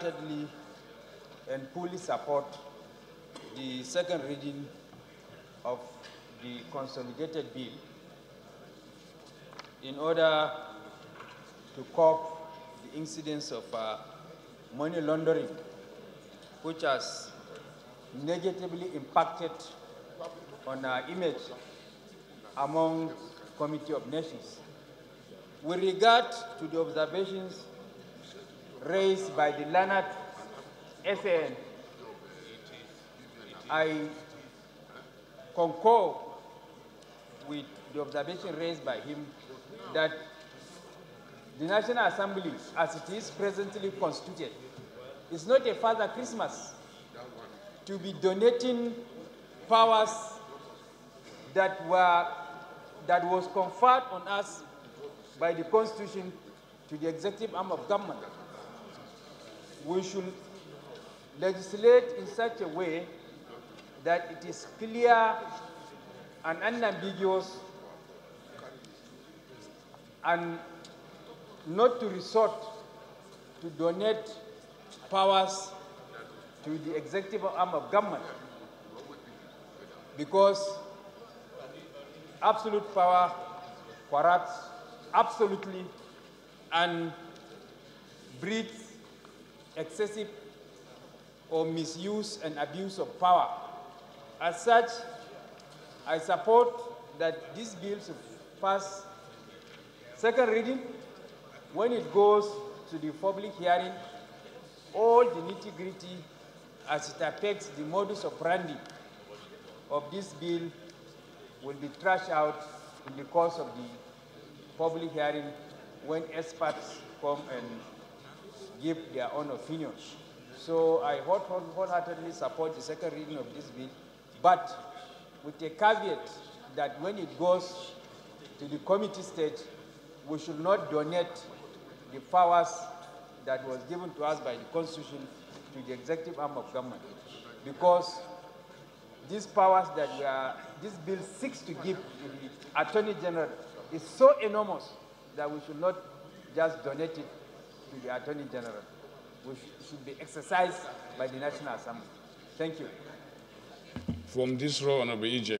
wholeheartedly and fully support the second reading of the consolidated bill in order to cope the incidence of uh, money laundering, which has negatively impacted on our image among Committee of Nations. With regard to the observations raised by the learned SAN, I concur with the observation raised by him that the National Assembly, as it is presently constituted, is not a Father Christmas to be donating powers that were that was conferred on us by the Constitution to the executive arm of government. We should legislate in such a way that it is clear and unambiguous and not to resort to donate powers to the executive arm of government. Because absolute power corrupts absolutely and breeds excessive or misuse and abuse of power. As such, I support that this bill should pass second reading. When it goes to the public hearing, all the nitty-gritty as it affects the modus operandi of this bill will be trashed out in the course of the public hearing when experts come and give their own opinions. So I wholeheartedly support the second reading of this bill, but with a caveat that when it goes to the committee stage, we should not donate the powers that was given to us by the Constitution to the executive arm of government, because these powers that we are, this bill seeks to give the Attorney General is so enormous that we should not just donate it to the Attorney General. which should be exercised by the National Assembly. Thank you. From this row, Honorable EJ.